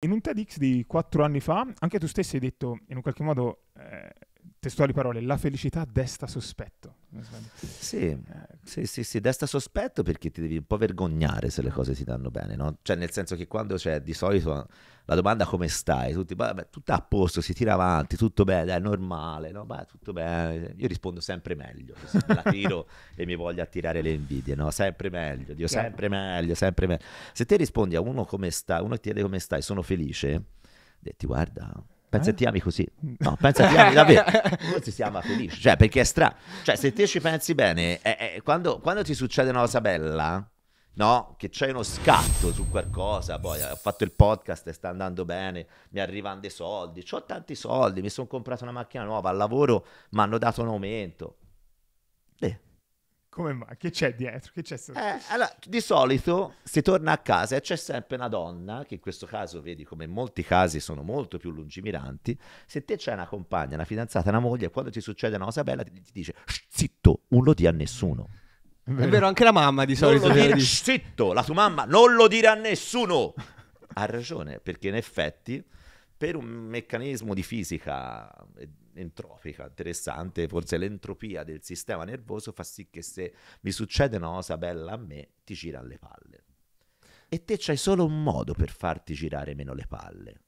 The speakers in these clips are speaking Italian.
In un TEDx di quattro anni fa, anche tu stesso hai detto, in un qualche modo, eh, testuali parole, la felicità desta sospetto. Sì, eh, sì, sì, sì, desta sospetto perché ti devi un po' vergognare se le cose ti danno bene, no? Cioè nel senso che quando c'è di solito la domanda come stai, tutti, beh, tutto a posto, si tira avanti, tutto bene, è normale, no? Beh, tutto bene. Io rispondo sempre meglio, se la tiro e mi voglio attirare le invidie, no? Sempre meglio, Dio, sempre meglio, sempre meglio. Se te rispondi a uno come stai, uno ti chiede come stai, sono felice, detti guarda, Pensa eh? ti ami così. No, pensa ti ami davvero. Forse si ama felice. Cioè, perché è strano. Cioè, se te ci pensi bene, è, è, quando, quando, ti succede una cosa bella, no? Che c'è uno scatto su qualcosa, poi ho fatto il podcast e sta andando bene, mi arrivano dei soldi, ho tanti soldi, mi sono comprato una macchina nuova, al lavoro mi hanno dato un aumento. Eh. Come mai? Che c'è dietro? Che c'è eh, allora, di solito si torna a casa e c'è sempre una donna, che in questo caso vedi come in molti casi sono molto più lungimiranti, se te c'è una compagna, una fidanzata, una moglie, quando ti succede una cosa bella ti, ti dice zitto, non lo dia a nessuno. È vero. è vero, anche la mamma di solito. Non lo dire, zitto, la tua mamma non lo dire a nessuno. ha ragione, perché in effetti per un meccanismo di fisica entropica interessante, forse l'entropia del sistema nervoso fa sì che se mi succede una cosa bella a me, ti gira le palle. E te c'hai solo un modo per farti girare meno le palle,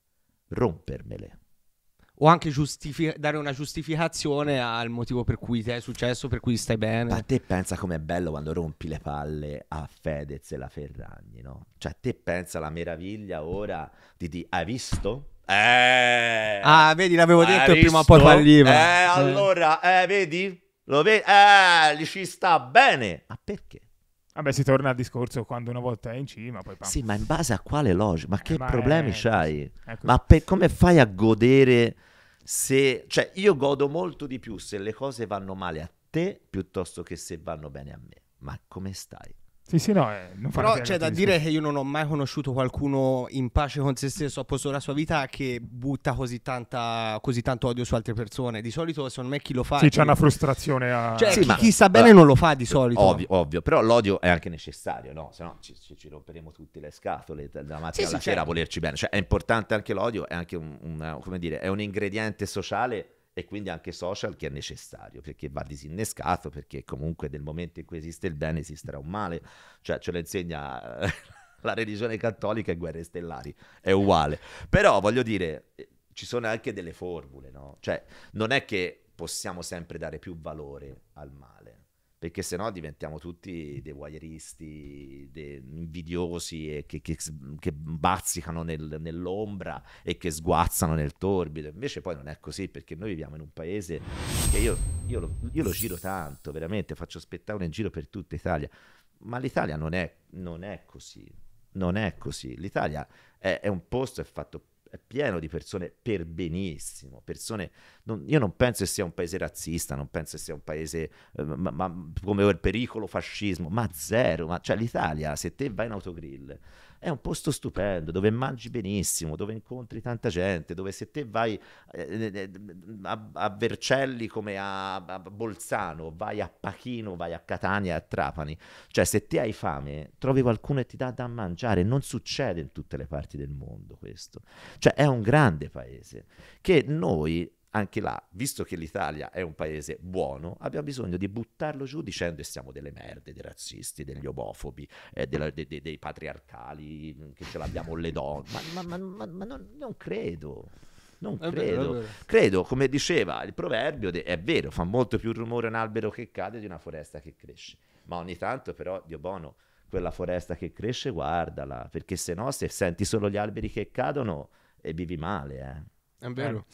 rompermele o anche giustifi- dare una giustificazione al motivo per cui ti è successo, per cui stai bene. Ma te pensa com'è bello quando rompi le palle a Fedez e la Ferragni, no? Cioè, te pensa la meraviglia ora di dire, hai visto? Eh, ah, vedi, l'avevo detto e prima o poi falliva. Eh, allora, eh, vedi? Lo vedi? Eh, gli ci sta bene. Ma perché? Vabbè, si torna al discorso quando una volta è in cima, poi... Pam. Sì, ma in base a quale logica? Ma che eh, ma problemi è... c'hai? Ma per, come fai a godere se, cioè, io godo molto di più se le cose vanno male a te piuttosto che se vanno bene a me. Ma come stai? Sì, sì, no, eh, Però c'è da dire che io non ho mai conosciuto qualcuno in pace con se stesso a posto della sua vita che butta così, tanta, così tanto odio su altre persone. Di solito, secondo me, chi lo fa. Sì, c'è una frustrazione a. Cioè, sì, chi, chi sta bene non lo fa di solito. Ovvio, ovvio. Però l'odio è anche necessario, no? Se no ci, ci, ci romperemo tutte le scatole dalla mattina sì, alla sì, sera certo. a volerci bene. Cioè, è importante anche l'odio, è anche un, come dire, è un ingrediente sociale e quindi anche social che è necessario perché va disinnescato perché comunque nel momento in cui esiste il bene esisterà un male. Cioè ce lo insegna la religione cattolica e guerre stellari. È uguale. Però voglio dire eh, ci sono anche delle formule no? cioè non è che possiamo sempre dare più valore al male perché sennò diventiamo tutti dei voyeuristi, dei invidiosi e che, che, che bazzicano nel, nell'ombra e che sguazzano nel torbido. Invece poi non è così perché noi viviamo in un paese che io, io, lo, io lo, giro tanto, veramente, faccio spettacolo in giro per tutta Italia, ma l'Italia non è, non è così, non è così. L'Italia è, è un posto, è fatto è pieno di persone per benissimo, persone, non, io non penso che sia un paese razzista, non penso che sia un paese eh, ma, ma, come il pericolo fascismo, ma zero, ma, cioè l'Italia, se te vai in autogrill, è un posto stupendo, dove mangi benissimo, dove incontri tanta gente, dove se te vai eh, eh, a, a, Vercelli come a, a, Bolzano, vai a Pachino, vai a Catania, a Trapani, cioè se te hai fame, trovi qualcuno e ti dà da mangiare, non succede in tutte le parti del mondo questo. Cioè è un grande paese che noi anche là, visto che l'Italia è un paese buono, abbiamo bisogno di buttarlo giù dicendo che siamo delle merde, dei razzisti, degli omofobi, eh, della, de, de, dei patriarcali, che ce l'abbiamo le donne. Ma, ma, ma, ma non, non, credo. Non è credo. Vero, credo, come diceva il proverbio, de, è vero, fa molto più rumore un albero che cade di una foresta che cresce. Ma ogni tanto però, Dio buono, quella foresta che cresce, guardala, perché se no se senti solo gli alberi che cadono e vivi male, eh. È vero.